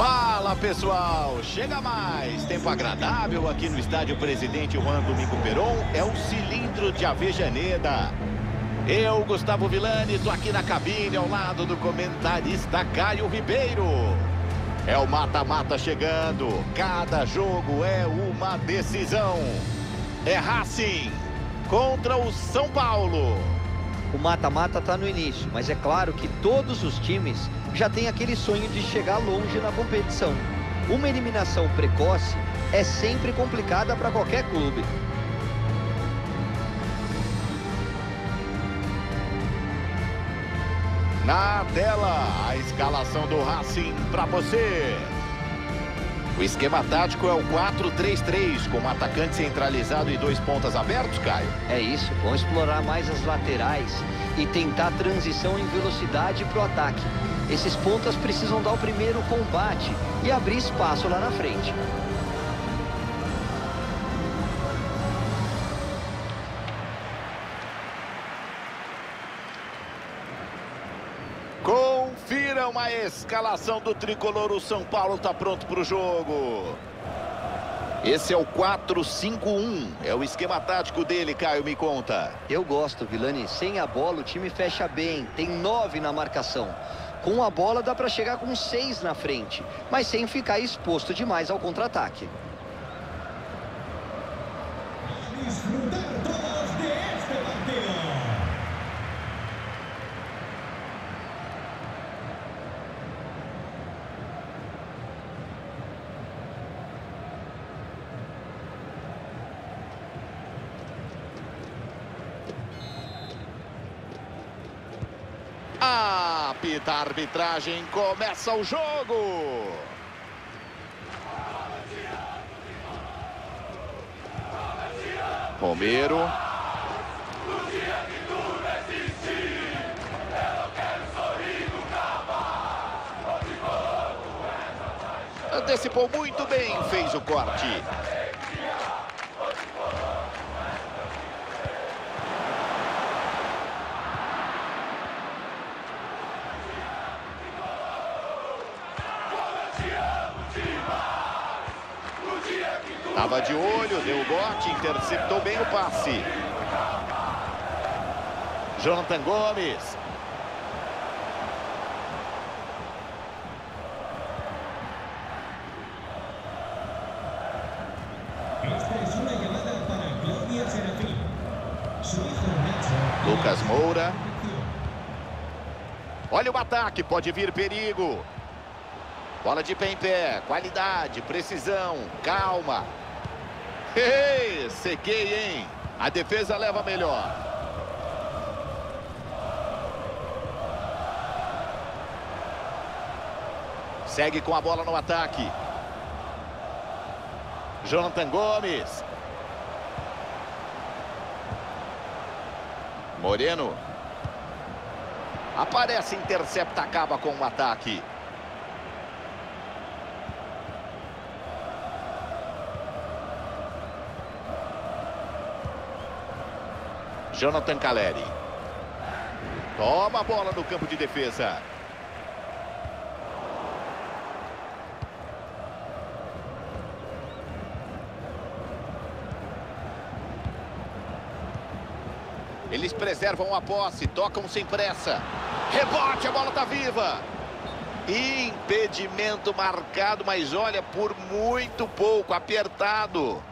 Fala pessoal, chega mais, tempo agradável aqui no estádio Presidente Juan Domingo Peron, é o cilindro de Avejaneda. Eu, Gustavo Villani, estou aqui na cabine ao lado do comentarista Caio Ribeiro. É o mata-mata chegando, cada jogo é uma decisão. É Racing contra o São Paulo. O mata-mata está no início, mas é claro que todos os times já têm aquele sonho de chegar longe na competição. Uma eliminação precoce é sempre complicada para qualquer clube. Na tela, a escalação do Racing para você. O esquema tático é o 4-3-3, com um atacante centralizado e dois pontas abertos, Caio. É isso, vão explorar mais as laterais e tentar transição em velocidade para o ataque. Esses pontas precisam dar o primeiro combate e abrir espaço lá na frente. Escalação do tricolor. O São Paulo está pronto para o jogo. Esse é o 4-5-1. É o esquema tático dele, Caio, me conta. Eu gosto, Vilani. Sem a bola, o time fecha bem. Tem nove na marcação. Com a bola, dá para chegar com seis na frente. Mas sem ficar exposto demais ao contra-ataque. Apita a arbitragem, começa o jogo. Romero. Antecipou muito bem, fez o corte. Estava de olho, deu o bote, interceptou bem o passe. Jonathan Gomes. Lucas Moura. Olha o ataque, pode vir perigo. Bola de pé em pé, qualidade, precisão, calma. Ei, sequei, hein? A defesa leva melhor. Segue com a bola no ataque. Jonathan Gomes. Moreno. Aparece, intercepta, acaba com o ataque. Jonathan Caleri. Toma a bola no campo de defesa. Eles preservam a posse, tocam sem pressa. Rebote, a bola está viva. Impedimento marcado, mas olha, por muito pouco, apertado.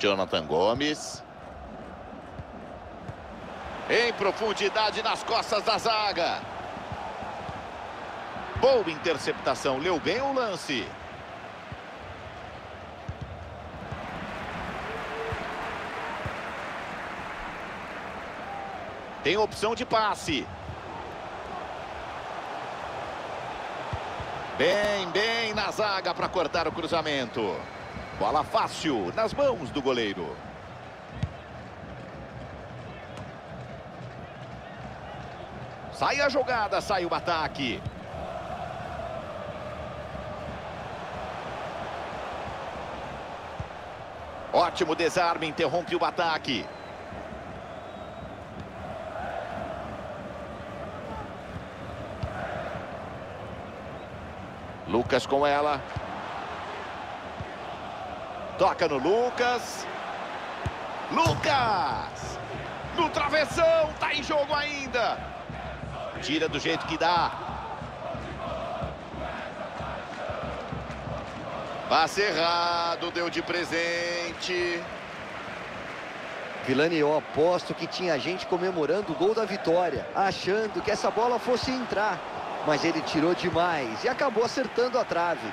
Jonathan Gomes. Em profundidade nas costas da zaga. Boa interceptação, leu bem o lance. Tem opção de passe. Bem, bem na zaga para cortar o cruzamento. Bola fácil nas mãos do goleiro. Sai a jogada, sai o ataque. Ótimo desarme, interrompe o ataque. Lucas com ela. Toca no Lucas. Lucas! No travessão, tá em jogo ainda. Tira do jeito que dá. Passe errado, deu de presente. Vilani, eu aposto que tinha gente comemorando o gol da vitória, achando que essa bola fosse entrar. Mas ele tirou demais e acabou acertando a trave.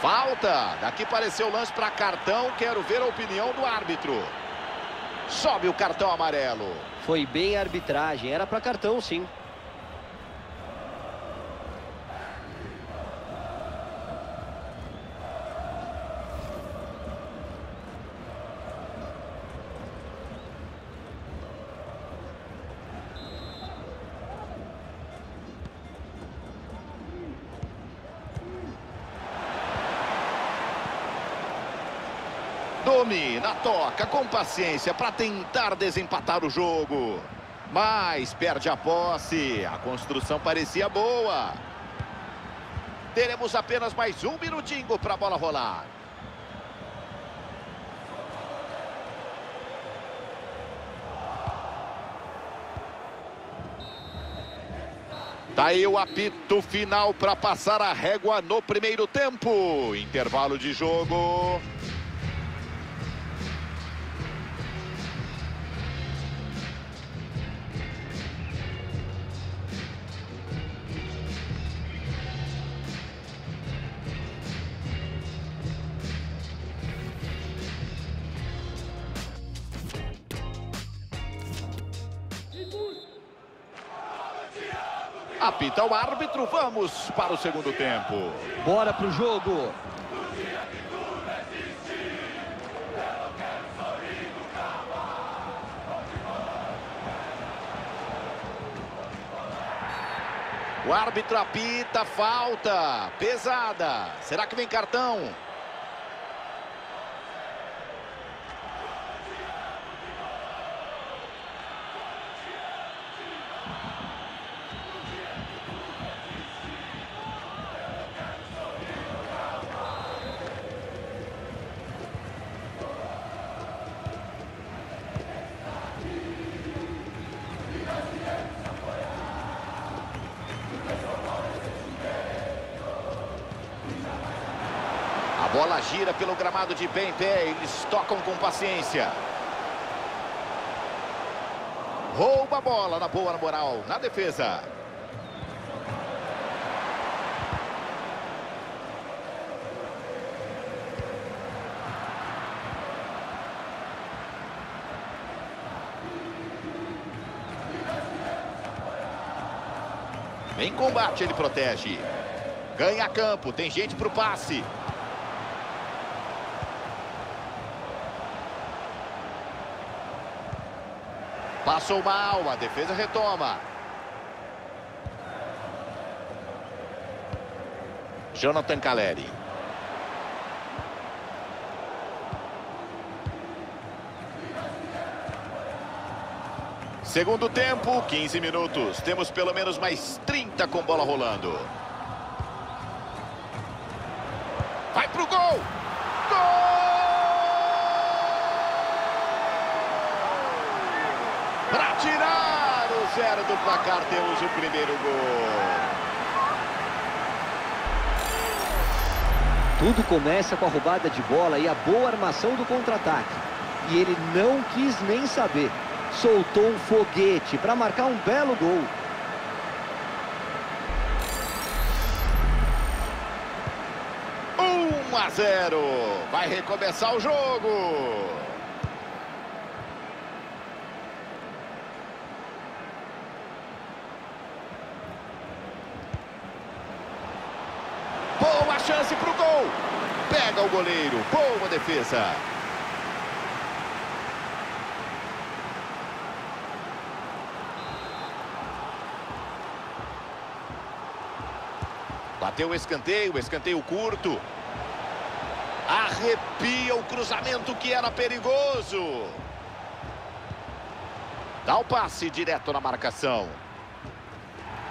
Falta. Daqui pareceu lance para cartão. Quero ver a opinião do árbitro. Sobe o cartão amarelo. Foi bem a arbitragem. Era para cartão, sim. Domina, toca com paciência para tentar desempatar o jogo. Mas perde a posse. A construção parecia boa. Teremos apenas mais um minutinho para a bola rolar. Tá aí o apito final para passar a régua no primeiro tempo. Intervalo de jogo. Apita o árbitro, vamos para o segundo tempo. Bora pro jogo. O árbitro apita, falta, pesada. Será que vem cartão? Bola gira pelo gramado de bem pé. Eles tocam com paciência. Rouba a bola na boa moral, na defesa. Em combate ele protege. Ganha campo, tem gente para o passe. Passou mal, a defesa retoma. Jonathan Caleri. Segundo tempo, 15 minutos. Temos pelo menos mais 30 com bola rolando. Vai pro gol! 0 do placar, temos o primeiro gol. Tudo começa com a roubada de bola e a boa armação do contra-ataque. E ele não quis nem saber. Soltou um foguete para marcar um belo gol. Um a 0. Vai recomeçar o jogo. Gol. Pega o goleiro. Boa defesa. Bateu o escanteio, escanteio curto. Arrepia o cruzamento que era perigoso. Dá o passe direto na marcação.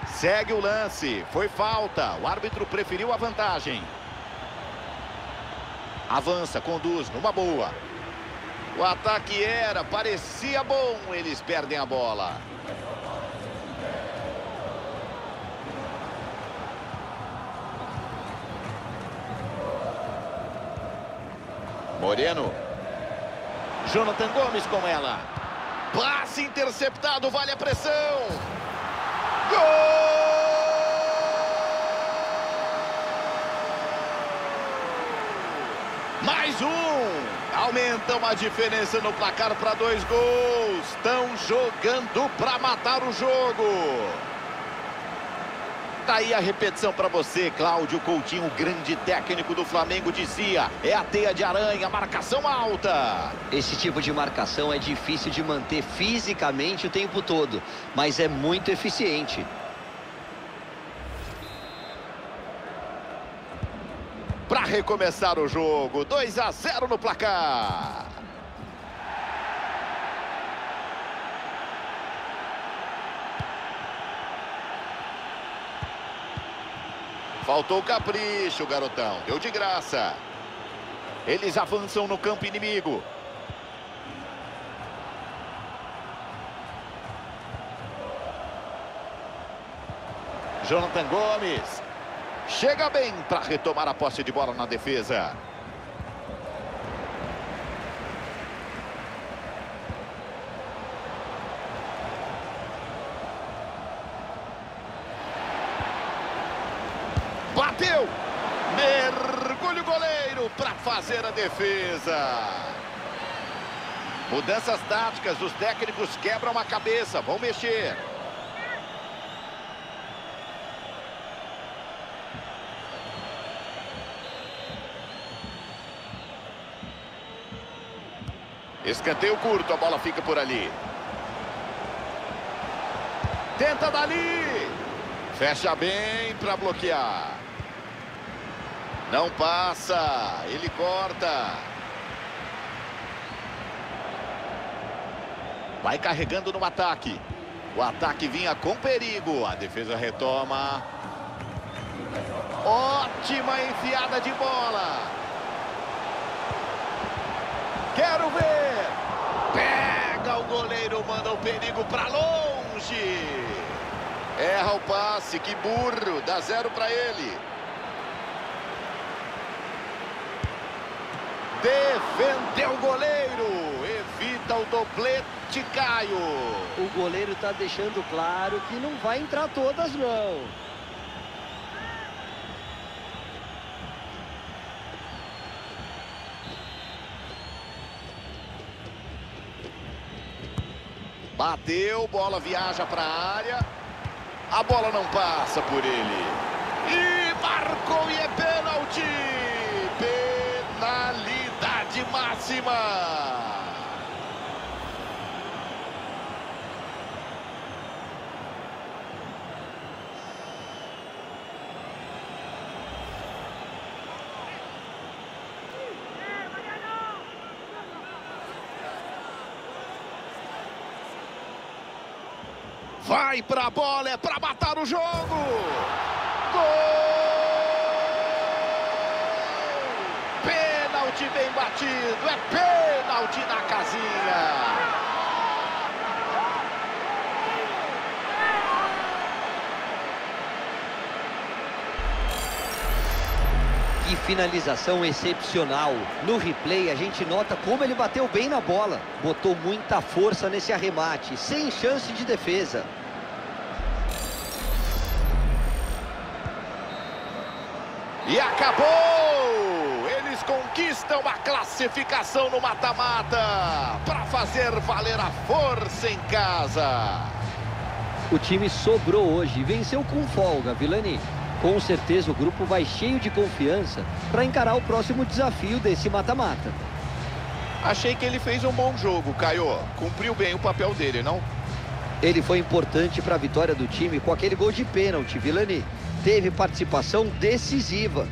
Segue o lance. Foi falta. O árbitro preferiu a vantagem. Avança, conduz numa boa. O ataque era, parecia bom. Eles perdem a bola. Moreno. Jonathan Gomes com ela. Passe interceptado, vale a pressão. Gol! Mais um. Aumentam a diferença no placar para dois gols. Estão jogando para matar o jogo. Tá aí a repetição para você, Cláudio Coutinho, o grande técnico do Flamengo, dizia, é a teia de aranha, marcação alta. Esse tipo de marcação é difícil de manter fisicamente o tempo todo, mas é muito eficiente. Para recomeçar o jogo, 2 a 0 no placar. Faltou capricho, garotão. Deu de graça. Eles avançam no campo inimigo. Jonathan Gomes. Chega bem para retomar a posse de bola na defesa. Bateu! Mergulho goleiro para fazer a defesa. Mudanças táticas, os técnicos quebram a cabeça, vão mexer. Escanteio curto, a bola fica por ali. Tenta dali. Fecha bem para bloquear. Não passa. Ele corta. Vai carregando no ataque. O ataque vinha com perigo. A defesa retoma. Ótima enfiada de bola. Quero ver. Pega o goleiro, manda o perigo para longe. Erra o passe, que burro. Dá zero para ele. Defendeu o goleiro. Evita o doblete, Caio. O goleiro está deixando claro que não vai entrar todas, não. Bateu, bola viaja para a área. A bola não passa por ele. E marcou e é pênalti. Penalidade máxima. Vai para a bola, é para matar o jogo. Gol! Pênalti bem batido, é pênalti na casinha. Que finalização excepcional. No replay a gente nota como ele bateu bem na bola. Botou muita força nesse arremate, sem chance de defesa. E acabou! Eles conquistam a classificação no mata-mata para fazer valer a força em casa. O time sobrou hoje e venceu com folga, Vilani. Com certeza o grupo vai cheio de confiança para encarar o próximo desafio desse mata-mata. Achei que ele fez um bom jogo, Caio. Cumpriu bem o papel dele, não? Ele foi importante para a vitória do time com aquele gol de pênalti, Vilani. Teve participação decisiva.